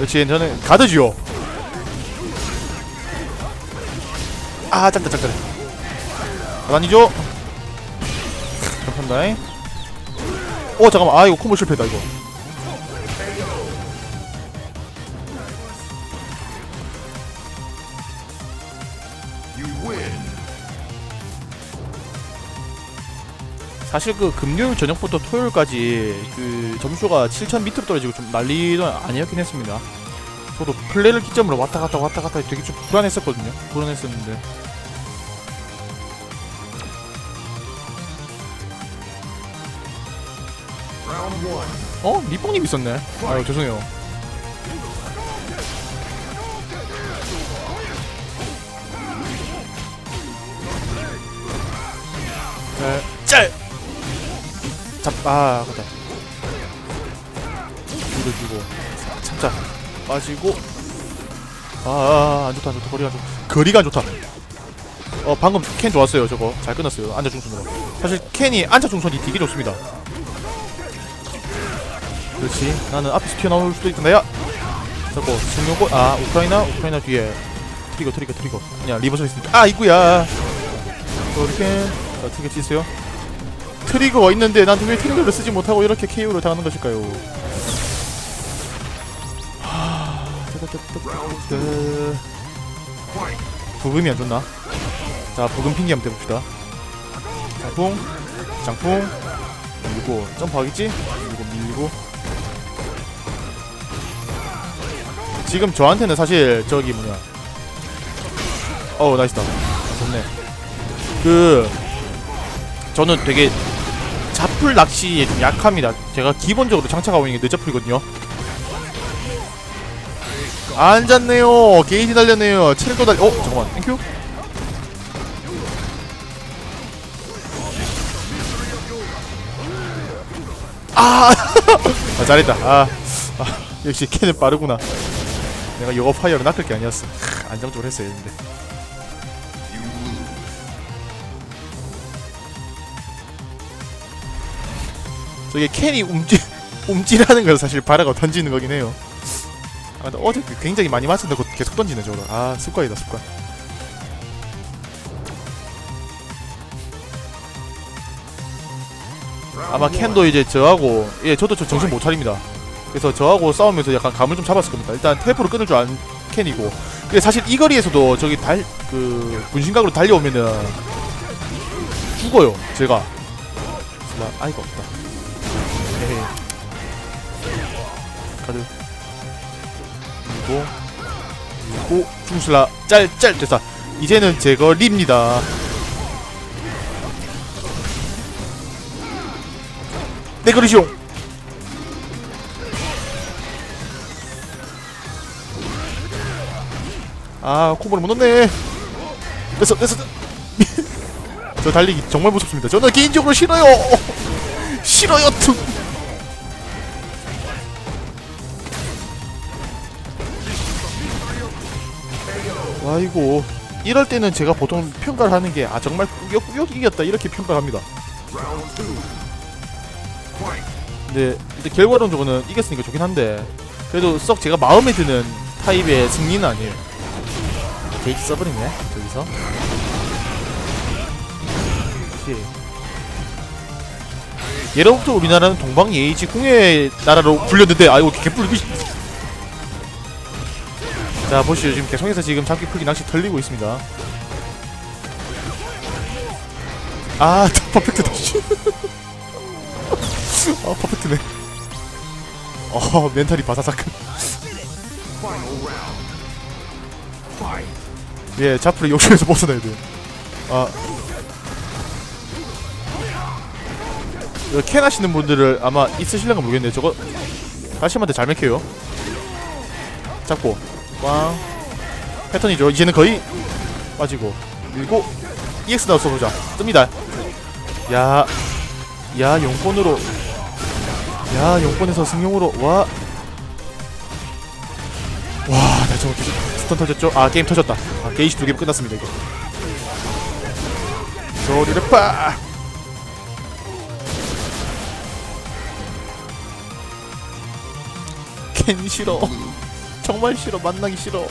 역시 저는 가드지요. 아 짝다 짝다 아니죠. 감사합니다 오 잠깐만. 아 이거 콤보 실패다 이거 사실 그 금요일 저녁부터 토요일까지 그 점수가 7천 밑으로 떨어지고 좀 난리는 아니었긴 했습니다. 저도 플레이를 기점으로 왔다 갔다 왔다 갔다 되게 좀 불안했었거든요. 불안했었는데 어? 니뽕님 있었네. 아유 죄송해요. 네, 짤! 잡, 아, 맞다. 밀어주고, 참자. 빠지고. 아, 아, 안 좋다, 안 좋다. 거리가 안 좋다. 거리가 안 좋다. 어, 방금 캔 좋았어요, 저거. 잘 끝났어요. 안자 중선으로. 사실 캔이 안자 중선이 되게 좋습니다. 그렇지. 나는 앞에서 튀어나올 수도 있다. 야! 저거, 승용고, 아, 우크라이나, 우크라이나 뒤에. 트리거, 트리거, 트리거. 아니야, 리버서 있으니까. 아, 이구야! 이렇게. 자, 트리거 치세요. 트리거가 있는데 난 왜 트리거를 쓰지 못하고 이렇게 KO를 당하는 것일까요? 하... 부금이 안 좋나? 자, 부금 핑계 한번 대봅시다. 장풍, 장풍, 밀고 점프하겠지? 밀고 밀고. 지금 저한테는 사실 저기 뭐냐? 어우 nice다. 좋네. 그 저는 되게 잡풀 낚시에 좀 약합니다. 제가 기본적으로 장착하고 있는 게 뇌잡풀이거든요. 안 잤네요. 게이지 달렸네요. 체력도 달. 어 잠깐만. Thank you. 아, 아 잘했다. 아, 아 역시 캔은 빠르구나. 내가 요거 fire로 낚을 게 아니었어. 크, 안정적으로 했어야 했는데. 저게 캔이 움찔 움찔하는 걸 사실 바라고 던지는 거긴 해요. 아, 근데 어제 굉장히 많이 맞췄는데 계속 던지네 저거. 아 습관이다 습관. 아마 캔도 이제 저하고 예 저도 저 정신 못 차립니다. 그래서 저하고 싸우면서 약간 감을 좀 잡았을 겁니다. 일단 텔포를 끊을 줄 아는 캔이고. 근데 사실 이 거리에서도 저기 달 그 분신각으로 달려오면은 죽어요. 제가. 나 아이가 없다. 카드. 그리고 그리고 중슬라 짤짤 됐다. 이제는 제거 립니다. 내 그리쇼. 아 콤보를 못 넣네. 됐어. 됐어. 저 달리기 정말 무섭습니다. 저는 개인적으로 싫어요. 싫어요 툭. 아이고 이럴 때는 제가 보통 평가를 하는 게 아 정말 꾸역꾸역 이겼다 이렇게 평가합니다. 근데 근데 결과론적으로는 이겼으니까 좋긴 한데 그래도 썩 제가 마음에 드는 타입의 승리는 아니에요. 게이지 써버리네 저기서. 오케이. 예로부터 우리나라는 동방 예의지 궁의 나라로 불렸는데 아이고 개뿔비. 자 보시죠 지금 계속해서 지금 잡기 풀기 낚시 털리고 있습니다. 아 퍼펙트다. 씨. 아 퍼펙트네. 어 멘탈이 바사삭. 예 자풀의 욕심에서 벗어나야 돼. 아 이거 캔 하시는 분들을 아마 있으실런가 모르겠네요. 저거 다시한테 잘 맥혀요. 잡고 꽝 패턴이죠. 이제는 거의 빠지고 밀고 EX 나와 써보자. 뜹니다. 야, 야 용권으로 야 용권에서 승용으로 와. 와, 나 저거 계속 스턴 터졌죠? 아 게임 터졌다. 아 게이지 두 개 끝났습니다 이거. 소리를 빠. 캔 싫어. 정말 싫어. 만나기 싫어.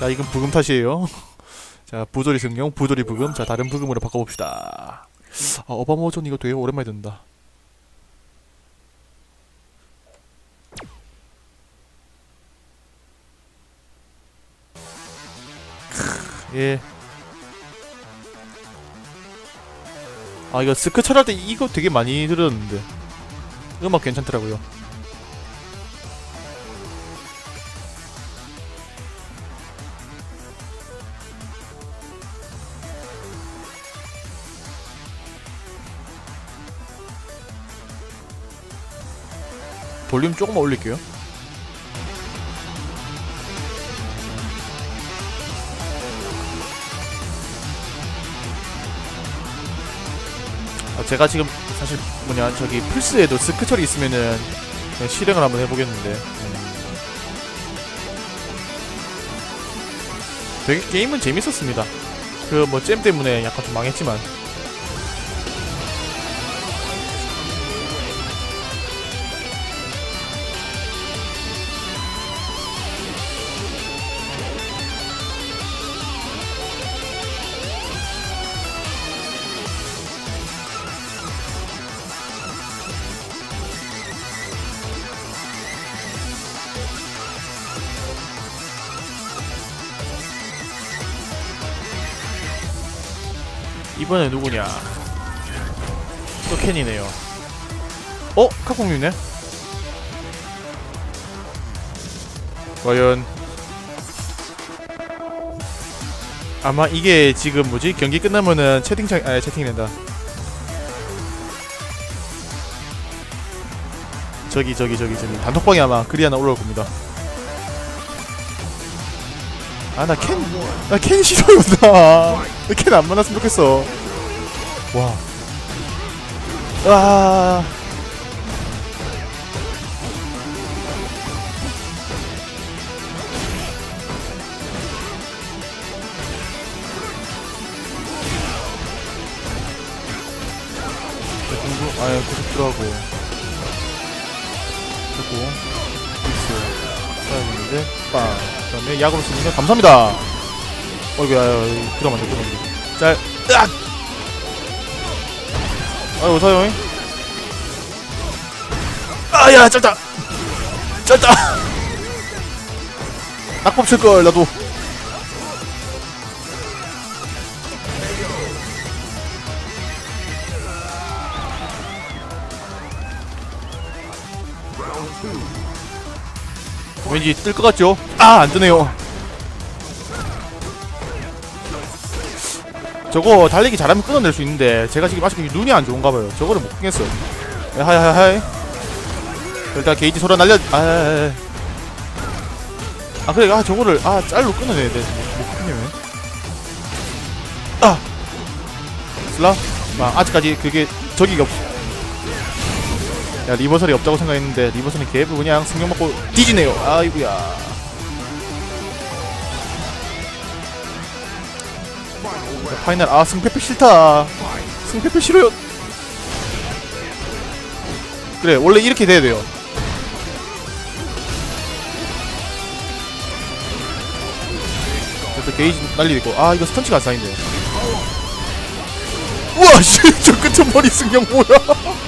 자 이건 부금 탓이에요. 자 부조리 승용 부조리 부금. 자 다른 부금으로 바꿔봅시다. 아 어바모전 이거 되게 오랜만에 크, 예. 아 이거 스크 철할 때 이거 되게 많이 들었는데. 음악 괜찮더라고요. 볼륨 조금만 올릴게요 제가 지금 사실 뭐냐 저기 플스에도 스크철이 있으면은 실행을 한번 해보겠는데. 음. 되게 게임은 재밌었습니다. 그 뭐 잼 때문에 약간 좀 망했지만 이번에 누구냐? 또 캔이네요. 어? 카콩님네? 과연 아마 이게 지금 뭐지? 경기 끝나면은 채팅창 아 채팅된다. 저기 저기 저기 저기 단톡방에 아마 글이 하나 올라올 겁니다 아 나 캔 나 캔 싫어요 나캔 안 만났으면 좋겠어. 와. 와. 공부 아예 계속 들어가고. 그리고 되는데. 빵 그다음에 약으로 쓰니까 감사합니다. 어이구야 돼 들어가면 돼짤 으악! 아이고 사용 아야 짧다. 짧다. 낙법 칠걸 나도 왠지 뜰 것 같죠? 아, 안 뜨네요. 저거 달리기 잘하면 끊어낼 수 있는데 제가 지금 아직 눈이 안 좋은가 봐요. 저거를 못 끊겠어. 네, 하이 하이 하이. 일단 게이지 소라 날려. 아, 아, 아. 아 그래 아 저거를 아 짤로 끊어내야 돼. 못 끊네. 아. 슬라. 아 아직까지 그게 저기가 없. 야 reversal이 없다고 생각했는데 reversal이 개부 그냥 승룡 먹고 뒤지네요. 아이구야. 자, final. 아 승패패 싫다. 승패패 싫어요. 그래 원래 이렇게 돼야 돼요. 또 게이지 날리고. 아 이거 stun치가 안 쌓인데 우와 씨저 끝은 머리 승용 뭐야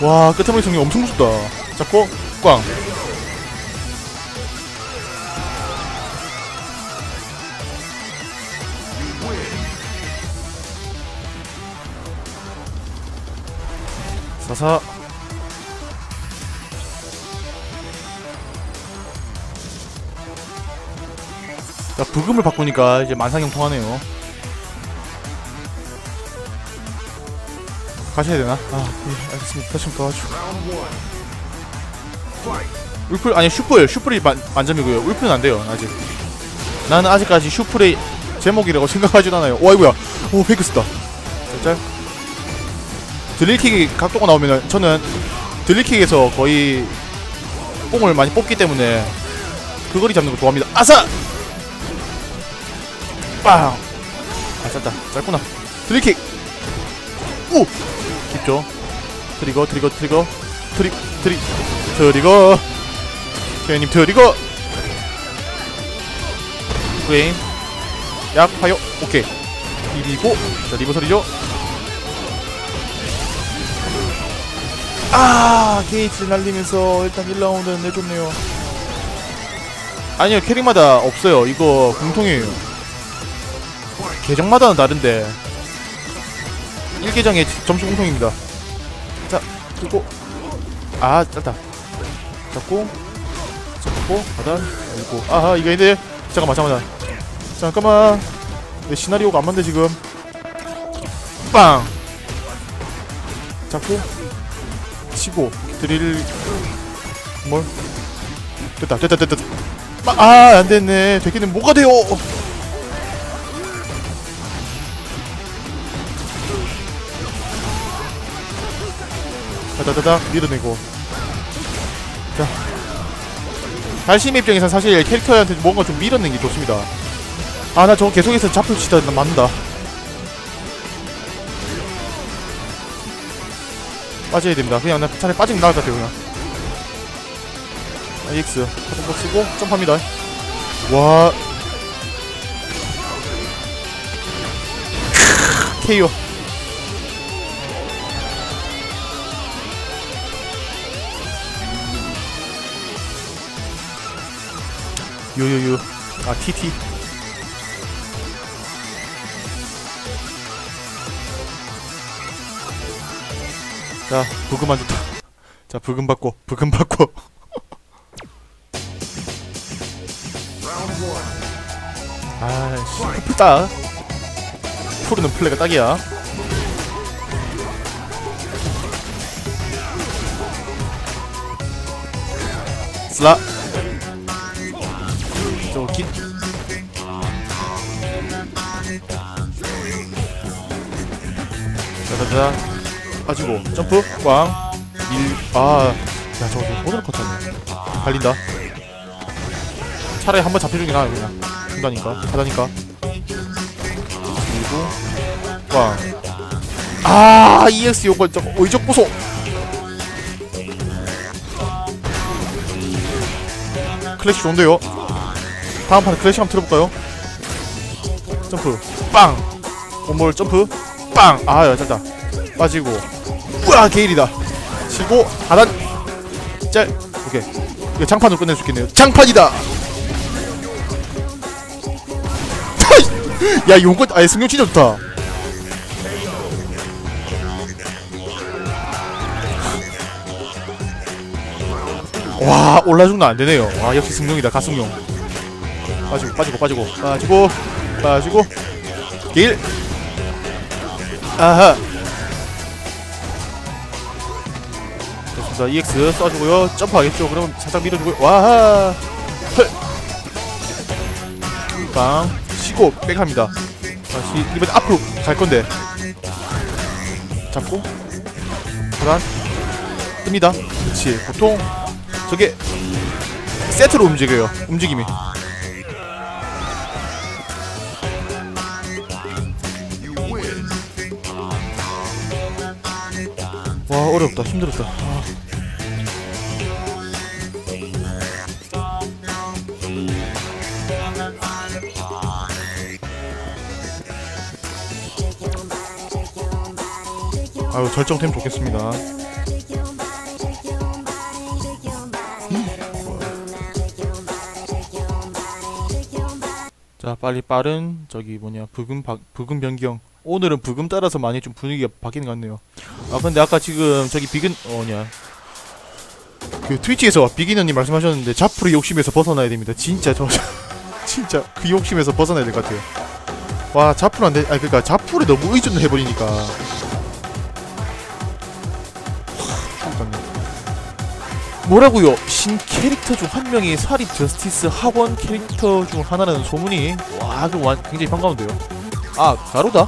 와 끝머리 성이 엄청 무섭다. 잡고 꽝. 사사. 자 부금을 바꾸니까 이제 만상형 통하네요 가셔야 되나? 아, 예, 알겠습니다. 다시 한번 도와줘. 울플 아니 슈플 슈플이 만, 만점이고요. 울플은 안 돼요 아직. 나는 아직까지 슈플의 제목이라고 생각하진 않아요. 와 이거야. 오 페이크 쓰다. 짤. 드릴킥이 각도가 나오면은 저는 드릴킥에서 거의 뽕을 많이 뽑기 때문에 그 거리 잡는 거 좋아합니다. 아사! 빵! 아 짧다 짧구나 드리킥 오 깊죠 트리거 트리거 트리거. 트리 트리 트리거. 케님 트리거. 프레임 약 파요 오케이. 비비고 자 리버 소리죠. 아 게이지 날리면서 일단 1라운드는 내줬네요. 아니요 캐릭마다 없어요. 이거 공통이에요. 계정마다는 다른데 1계정의 점수 공통입니다. 자 그리고. 아 짧다. 잡고 잡고 하단 그리고. 아하 이거 있는데 잠깐만 잠깐만. 잠깐만. 내 시나리오가 안 맞네 지금. 빵! 잡고 치고 드릴 뭘? 됐다 됐다 됐다. 아 안됐네. 되기는 뭐가 돼요 다다다닥 밀어내고. 자. 달심의 입장에서 사실 캐릭터한테 뭔가 좀 밀어내는 게 좋습니다. 아 나 저거 계속해서 잡혀치다. 나 맞는다. 빠져야 됩니다. 그냥 나 차라리 빠지면 것 같아요 그냥. IX 카드버 쓰고 점프합니다. 와. KO 유유유 아 TT 자 부금 안 좋다. 자 부금 받고 부금 받고. 아씨 푸다. 푸르는 플레이가 딱이야. 슬라 저기 자자자. 빠지고. 점프. 꽝 밀 아 야 저거 오늘 컷하네. 달린다. 차라리 한번 잡혀주긴 하네 그냥. 한다니까 하다니까. 그리고. 꽝 아 EX 요거 저 의적 보소. 클래시 좋은데요 다음 판에 클래시 한번 틀어볼까요? 점프. 빵. 온몰 점프. 빵. 아야 짧다. 빠지고. 우와 게일이다. 치고 하단. 짤. 오케이. 이거 장판으로 끝낼 수 있겠네요. 장판이다! 야 용건 아예 승용 진짜 좋다. 와 올라중도 안되네요. 와 역시 승용이다 가승용 빠지고 빠지고 빠지고 빠지고 빠지고. 길. 아하. 좋습니다. EX 쏴주고요. 점프하겠죠 그러면 살짝 밀어주고요 와하. 빵. 치고 백합니다. 다시 이번에 앞으로 갈 건데. 잡고. 하단 뜹니다. 그렇지 보통 저게 세트로 움직여요. 움직임이 와 어렵다. 힘들었다. 아. 아유 절정템 좋겠습니다. 자 빨리 빠른 저기 뭐냐 부금 바, 부금 변경 오늘은 부금 따라서 많이 좀 분위기가 바뀌는 것 같네요 아 근데 아까 지금 저기 비근 어냐 그 트위치에서 비기너님 말씀하셨는데 자프의 욕심에서 벗어나야 됩니다 진짜 저 진짜 그 욕심에서 벗어나야 될 것 같아요 와 자프는 안돼 아니 그니까 자프를 너무 의존을 해버리니까. 뭐라고요? 신 캐릭터 중 한 명이 사립 저스티스 학원 캐릭터 중 하나라는 소문이 와, 그 완, 굉장히 반가운데요. 아, 가로다?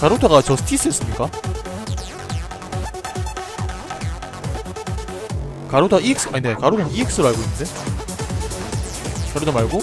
가로다가 저스티스였습니까? 가로다 EX 아니 네 가로다 EX로 알고 있는데 가로다 말고